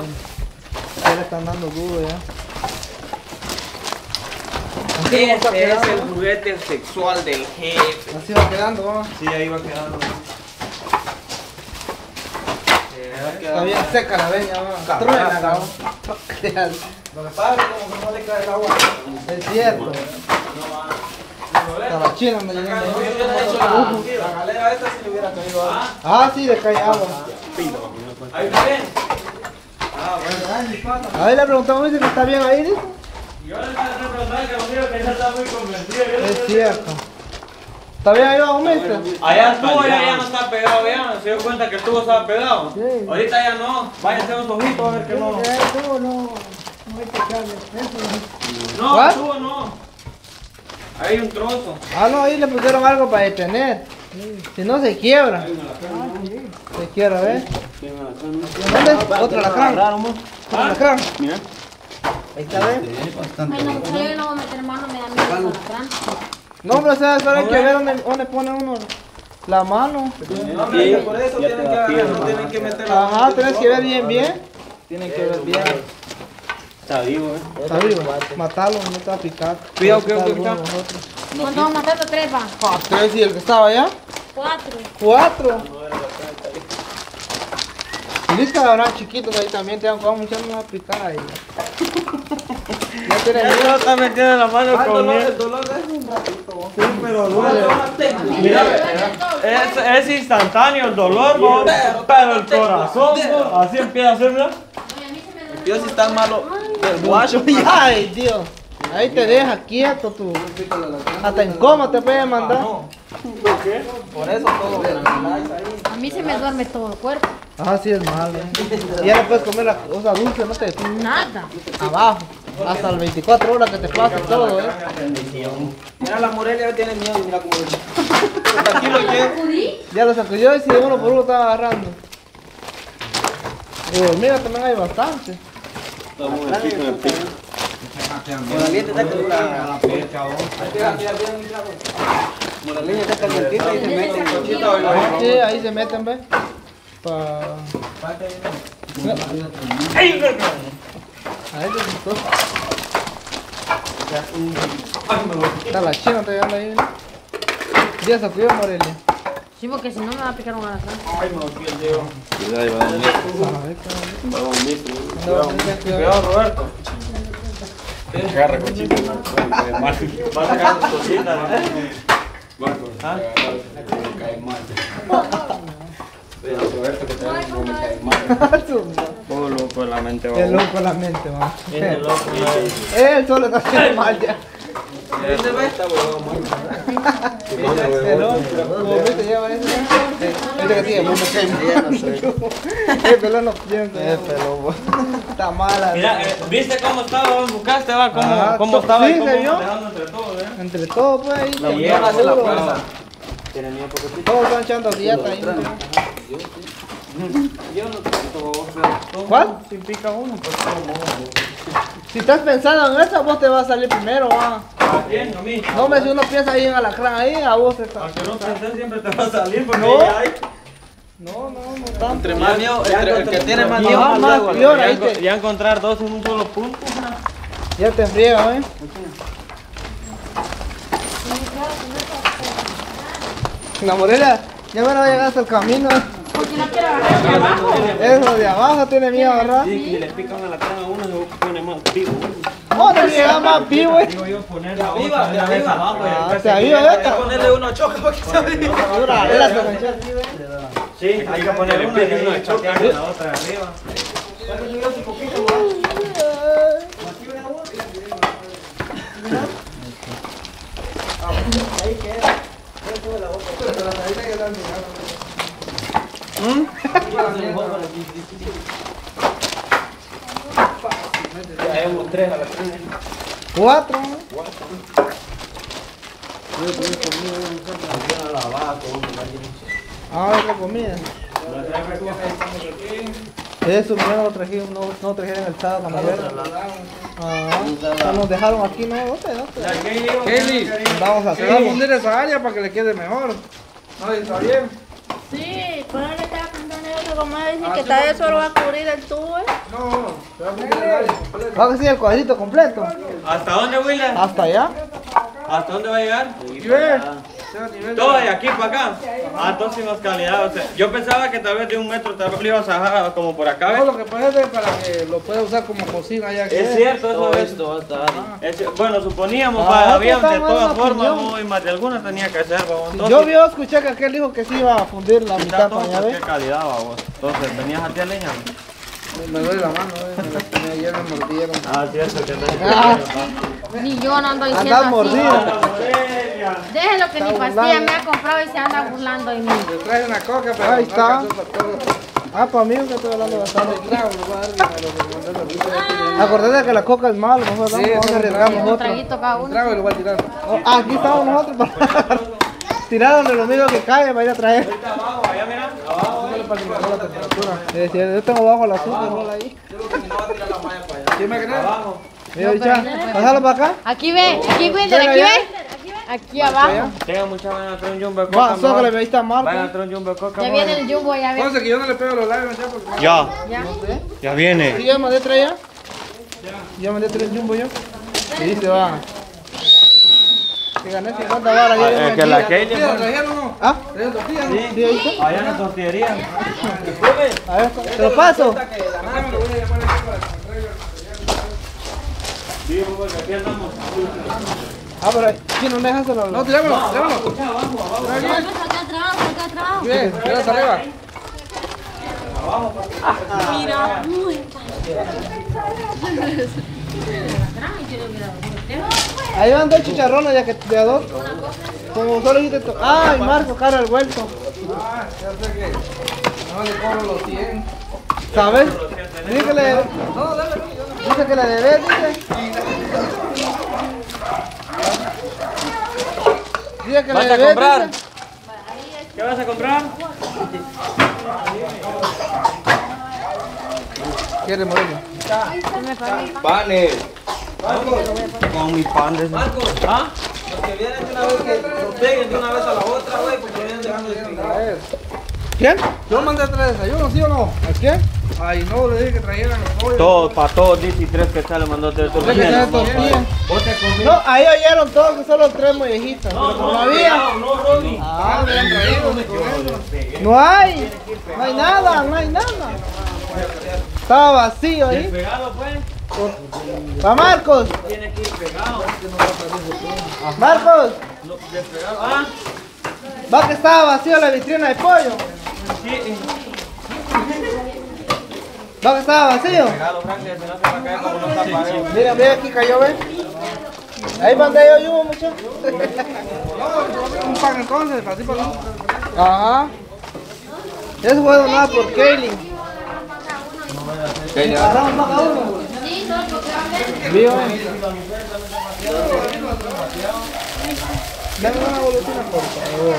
Ya le están dando duro ya. Va es quedando, el juguete sexual del jefe. Así va quedando, ¿no? Sí, ahí va quedando. Está bien seca la veña, ¿no? Truena, ¿no? Lo que pasa es que como que no le cae el agua. Es cierto. Hasta la china me llegó. La galera esta si le hubiera caído agua. Ah, sí, le cae agua. Ahí está bien. A ver, le preguntamos dice que está bien ahí, dice. Yo le estaba preguntando que conmigo que ya está muy convencido. Es cierto. ¿Está bien ahí abajo, mister? Allá estuvo, ya, ya no está pegado, ya. Se dio cuenta que el tubo estaba pegado. Sí. Ahorita ya no. Váyanse unos ojitos a ver que no. no, no. No hay que echarle No, el tubo no. Hay un trozo. Ah, no, ahí le pusieron algo para detener. Si no, se quiebra. Se quiebra, ¿ves? ¿Dónde? Otra lacrán. Otra lacrán. Mira. Ahí está, ¿ves? Ay, no, yo no voy a meter mano, me da miedo esa lacrán. No, hombre, o sea, hay que ver dónde, dónde pone uno la mano. No, por eso tienen que no tienen que meter la Ajá, tienes que ver bien, bien. Tienen que ver bien. Está vivo, eh. Está vivo. Matalo, no te va a picar. Cuidado, cuidado, cuidado. ¿Cuántos vamos matando? Tres, va. Ah, tres y el que estaba allá. Cuatro. Cuatro. Dice que habrá chiquitos ahí también, te dan como muchas no va a picar ahí. Ya tienen miedo. está metiendo la mano Ah, dolor, conmigo. el dolor es un ratito. Sí, pero duele. Mira, es, es instantáneo el dolor, ¿no? pero el corazón, ¿no? así empieza a ser, duele. Dios si está malo. El guacho, ay Dios. Ahí te deja quieto tú. Hasta en coma te pueden mandar. Por eso todo. A mí se me duerme todo el cuerpo. Ah, sí es malo. Y ya no puedes comer la cosa dulce, no te Nada. abajo. Hasta las 24 horas que te pasa todo, eh. Mira, la Morelia ya tiene miedo y mira cómo Aquí lo llevo. Ya lo sacudió y si uno por uno estaba agarrando. Y hormigas también hay bastante. Ahí se meten, ¿ves? Pa... Ahí gustó. Está la china te anda ahí. Ya se cuidó Morelia. Sí, porque si no me va a picar un alacrán. Ay, me golpeé el dedo. Cuidado, va a ver, Va a dormir. cabrón. Cuidado, Roberto. Agarra cochito. Va a sacar tus cositas. ¿Ah? Oh, loco, la mente va. Es loco la mente, man. Viene loco, Él solo está haciendo mal ya. Está mala. Mira, eh, ¿viste cómo estaba? ¿Vos buscaste, va? ¿Cómo, Ajá, cómo estaba sí, se vio. entre todos, eh? Entre todos, pues ahí. La hace la. Todos están echando dieta ahí. Yo no tanto, pero ¿Cuál? Si pica uno, pues como. Si estás pensando en esa, vos te vas a salir primero, va. ¿A quién? A mí. No, me si uno piensa ahí en alacrán, ahí a vos te está. Aunque no pensé, siempre te va a salir porque No. ya hay. No, no, no tanto. Entre más miedo, entre el que tiene más miedo, más más luego. peor, Ya, ahí enco- te- ya encontrar dos en un solo punto. Ya te enfriega, ¿eh? La morena, ya me va a llegar hasta el camino. Porque no quiero agarrar de abajo. Eso de abajo tiene miedo, ¿verdad? Sí, que le pican a la cara a uno se pone más vivo. No, te llega más vivo, eh. Digo yo poner la arriba, de arriba. abajo y Ah, te seguir. aviva, Hay que ¿eh? ponerle uno choque para que se manchas. Sí, hay que ponerle una y ahí chapearle la otra de arriba. Ya hemos tres a la cruz. Cuatro. Ah, la comida. Eso, mira, no trajeron, no, no trajeron el sábado. Ah, nos dejaron aquí, ¿no? Kelly, Vamos a se va a hacer. fundir esa área para que le quede mejor. No, está bien. Pero él estaba cantando el como ella dice que está de solo va a cubrir el tubo, ¿eh? No, se va a poner el área completo. Va a ser el cuadrito completo. ¿Hasta dónde, Willer? Hasta allá. ¿Hasta dónde va a llegar? Nivel. Todo de aquí para acá. Ah, entonces más calidad. O sea, yo pensaba que tal vez de un metro tal vez lo ibas a dejar como por acá. No, ¿ves? lo que pasa es para que lo pueda usar como cocina ya que Es cierto, eso Todo es. esto va a estar. es- bueno, suponíamos, Ah, había de todas formas. ¿no? y más de alguna tenía que ser. Entonces, Yo vi, escuché que aquel dijo que sí iba a fundir la mitad para allá, ¿ves? qué calidad, babos. Entonces, venías a ti a leña. Me duele la mano, eh, me ayer me mordieron. Ah, cierto, que Ah, Ni yo no ando diciendo Andas así. mordida. Déjelo que ni Está pastilla burlando. me ha comprado y se anda burlando de mí. Le traje una coca, pero Ahí está. Ah, para mí que estoy hablando bastante. Acordate que la coca es malo, mejor Sí, vamos, a arriesgar. Un nosotros. traguito cada Un uno. trago y lo voy a tirar. Oh, aquí estamos nosotros para tirar donde lo mismo que cae para ir a traer. Abajo, allá mira, abajo. Para la temperatura. Yo tengo bajo el azúcar, no ahí. ¿Quién me cree? Mira, bicha, pásalo para acá. Aquí ve, aquí Wilder, aquí ya. ve. Aquí abajo. Tengan mucha vayan a traer un jumbo de Va, coca. sócale, ahí está Vayan a Marco. traer un jumbo de coca. Ya viene el jumbo, ya. Entonces que yo no le pego los labios ya porque Ya, Ya. ya viene. ya mandé tres ya. Ya mandé tres jumbo yo. Sí, se va. Gané 50 balas, ya Ah, es me que la metí. Kelly. ¿Tortillas trajeron o no? ¿Ah? ¿Trajeron tortillas? Sí, ahí está. Allá en la tortillería. A ver, te lo paso. Me me. Sí, porque aquí andamos. Ah, pero aquí no dejas solo. No. Acá atrás, acá atrás. Bien, arriba. Mira. Ahí van dos chicharrones ya que de a dos. Como solo dijiste tú. Ay, Marco, cara el vuelto. Ah, ya sé que no le cobro los 100. ¿Sabes? Dice que le. No, dale. Dice que le debes, dice. Dice que ¿Vas le a debes. comprar? dice. ¿Qué vas a comprar? Quiere morirlo. Panes. Con mi pan de ¿Ah? Que vienen de una vez que lo peguen de una vez a la otra, güey, porque vienen dejando de traer. ¿Quién? Yo mandé tres desayunos, ¿sí o no? ¿A quién? Ay, no, le dije que trajeran los pollos. Todo, para todos, 13 que sale mandó tres Dice que tiene tortilla. No, ahí oyeron todos que solo tres mollejitas. Como no había. No, Rodri. Ah, me han traído, no hay. No hay nada, no hay nada. Estaba vacío ahí. Pegado, pues. Va Marcos. Tiene que ir pegado. Marcos. Ah, Va que estaba vacío la vitrina de pollo. sí. Va que estaba vacío. Mira, mira aquí cayó, ve. Ahí mandé yo yugo, muchacho. Un pan entonces, así para no. Ajá. Eso fue donado por Kaylin. Agarramos más cada uno. Sí, no, porque va a ver. Mío, eh. Dame una golosina, por favor.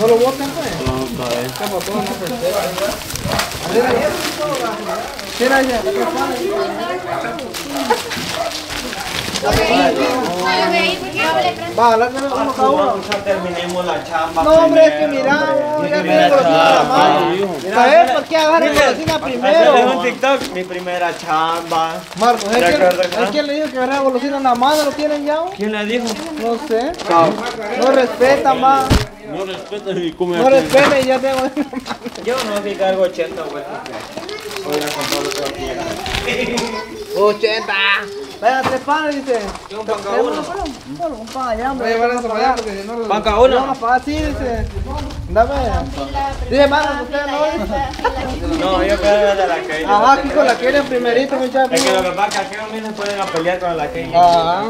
No lo boten, pues. Como todo no se entera. Mira, mira, ya, ¿qué No, yo voy a. Va. Ya terminemos la chamba. No, hombre, es que mira, la chamba. mano. ¿Sabes por qué agarra Mira, golosina un primero? TikTok, mi primera chamba. Marcos, ¿es Ya, quién, claro, claro. ¿es quién le dijo que agarra golosina en la mano? ¿Lo tienen ya? ¿Quién le dijo? No sé. No respeta más. No respeta y come No respeta y ya tengo. Yo no vi cargo 80, güey. Voy a comprar lo que quiera. 80. Venga, tres panes, dice. Un pan cada uno. Bueno, un pan allá, Voy a hombre. llevar vamos eso a para allá pagar. porque si no lo. Pan cada Vamos uno. a pagar, sí, dice. Dame. Dice, mano, usted no. No, yo creo de la que Ajá, aquí con la primerito, muchachos. Es que lo que pasa es que aquí no se pueden a pelear con la que Ajá.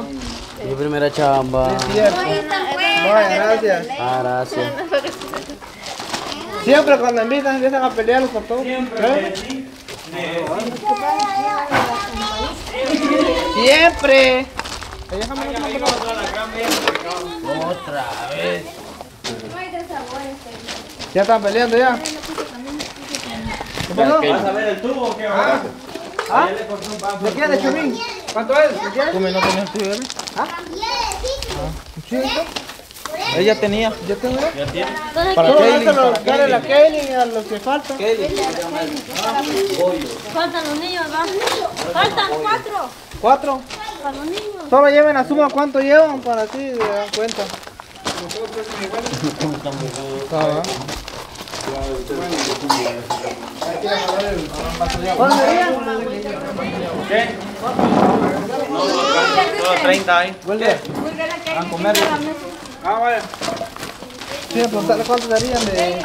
Mi primera chamba. Es cierto. Vaya, gracias. Ah, gracias. Siempre cuando invitan empiezan a pelear los todos. Siempre. Siempre. Ya están peleando ya. ¿Qué pasó? ¿Vas a ver el tubo o qué? ¿Ah? ¿De quién? ¿De Chumín? ¿Cuánto es? Come, no tenés tuyo. ¿Ah? ¿Un chico? Ella tenía. Yo tengo una. ¿Ya tiene? Para dale la. Kaylin a los que faltan. Faltan los niños, ¿va? Faltan cuatro. ¿Cuatro? Para los niños. Solo lleven la suma cuánto llevan para así se dan cuenta. ¿Qué? No, no, solo 30 hay. A comer. Ah, vaya. Sí, preguntarle cuánto serían de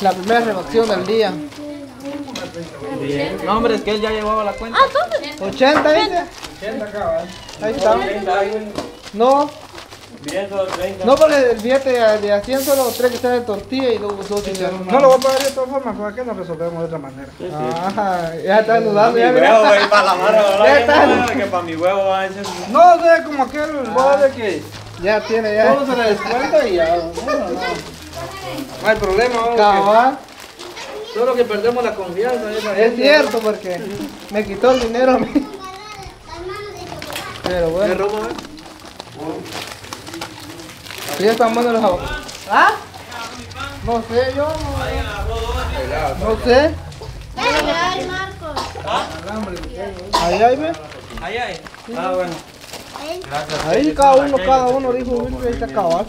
la primera refacción del día. No, hombre, es que él ya llevaba la cuenta. Ah, ¿dónde? 80 dice. Ahí está. 30 hay. No, Bien, solo 30. No porque el billete de 100 solo tres que sean de tortilla y luego dos chicharrones. No lo voy a pagar de todas formas, ¿para qué nos resolvemos de otra manera? Ah, ya está dudando, ya huevo, mira. güey, para la mano, Ya está. Que para mi huevo va a ser. No sé, como aquel boda de que Ya tiene, ya. todo se le descuenta y ya. No, no, no hay problema. Cabal. Solo que perdemos la confianza esa Es gente. cierto porque me quitó el dinero a mí. Pero ¿Me bueno, robo, eh? Ya están buenos los abogados. ¿Ah? No sé, yo no. No sé. Marcos. Ahí, ahí, ve. Ahí, ahí. Ah, bueno. Gracias. Ahí cada uno, cada uno dijo, ahí está cabal.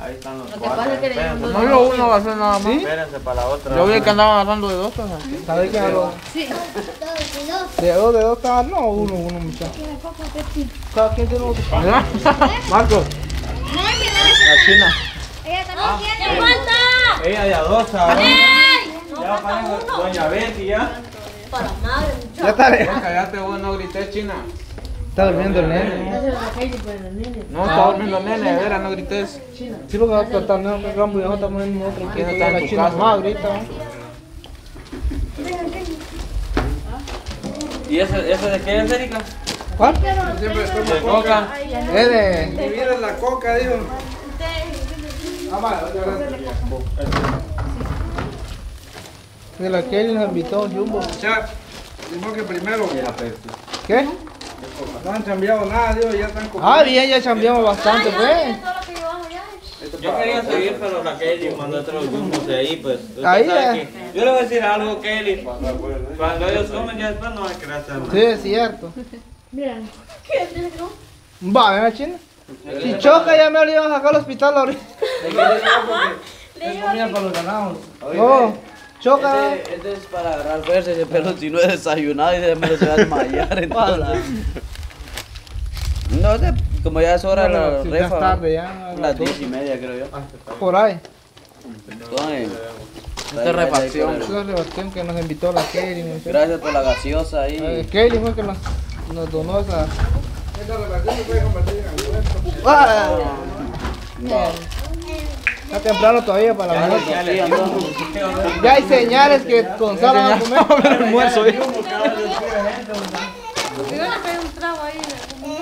Ahí están los Lo que cuatro. pasa es que Espérense, No lo uno va a hacer nada más. Espérense para la otra. Yo vi que andaban agarrando de dos. ¿Sabes? Sí. De dos, de dos, cada no, uno, uno, muchacho. Cada quien tiene otro. Marcos. La china. Ella también tiene. falta! Ella de a dos ahora. ¡Ey! No, Ya uno. Doña Betty ya. Para madre, Ya está, Vos Cállate vos, no grité china. está durmiendo el nene. No, está durmiendo el nene, de veras, no grites. Sí, porque va a tratar que nosotros estamos en otro ¿Quién equipo, está en tu casa? más ahorita. ¿Y ese, ese de qué es, Erika? ¿Cuál? Siempre estoy De coca. Es de... Mira la coca, dijo. De la que él nos invitó, Jumbo. Chat, dijo que primero ¿Qué? no han cambiado nada, digo, ya están comiendo. Ah, bien, ya cambiamos bastante, pues. Ya. Yo quería seguir, pero la Kelly mandó otros grupos de ahí, pues. Ahí sabe ya. que- Yo le voy a decir algo, Kelly. Cuando ellos comen, ya después no van a querer hacer nada. Sí, es cierto. ¿Qué? Va, ven a China. Si choca, ya me lo iban a sacar al hospital ahorita. Es comida para los ganados. No, choca. Este, este es para agarrar fuerza, pero si no he desayunado y se me lo se va a desmayar entonces. No sé, como ya es hora de la Sí, ya refa. es tarde, ya. a Las diez y media creo yo. Por ahí. Entonces, Esta es refacción. Esa es la Sebastián que nos invitó la Kelly. muchacho. Gracias por la gaseosa Eh, ahí. Kelly fue que nos, nos donó esa. Esta relación se puede convertir en almuerzo. ¡Ah! Está temprano todavía para la almuerzo. Ya hay señales que con Sara van a comer. almuerzo, un trago ahí.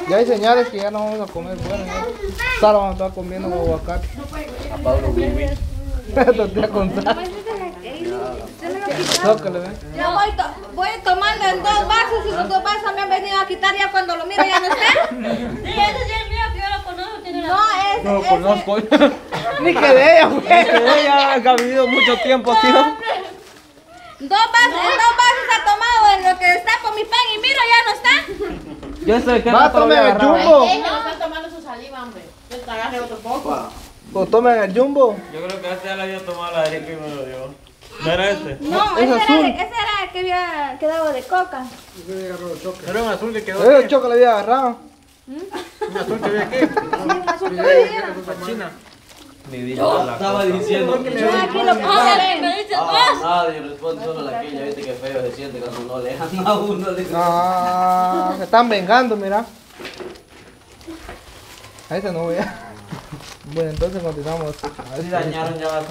Ya hay señales que ya no vamos a comer. Bueno. Sara va a estar comiendo aguacate. A Pablo Bibi. Tortilla con sal. Tócale. Yo voy, to- voy tomando en dos vasos y los dos vasos me han venido a quitar ya cuando lo miro ya no está. No, No lo conozco. Ni que de ella, güey. Ella ha vivido mucho tiempo, tío. Dos vasos, dos vasos ha tomado en lo que está con mi pan y miro ya no está. Yo sé que Va, tome el jumbo. están tomando su saliva, hombre. Yo agarré otro poco. O tomen el jumbo. Yo creo que este ya lo había tomado la Erika y me lo dio. ¿No era este? No, Es ese era, azul. ese era el que había quedado de coca. Era un azul que quedó. El choco le había agarrado. Un azul que había aquí. Un azul que había. La china. Estaba diciendo. Yo aquí lo me dices Ah, vos. nadie responde solo la que ya viste que feo se siente cuando no le dejan a uno. le- No, se están vengando, mira. Ahí se no voy a. Bueno, entonces continuamos. Sí, dañaron ya bastante.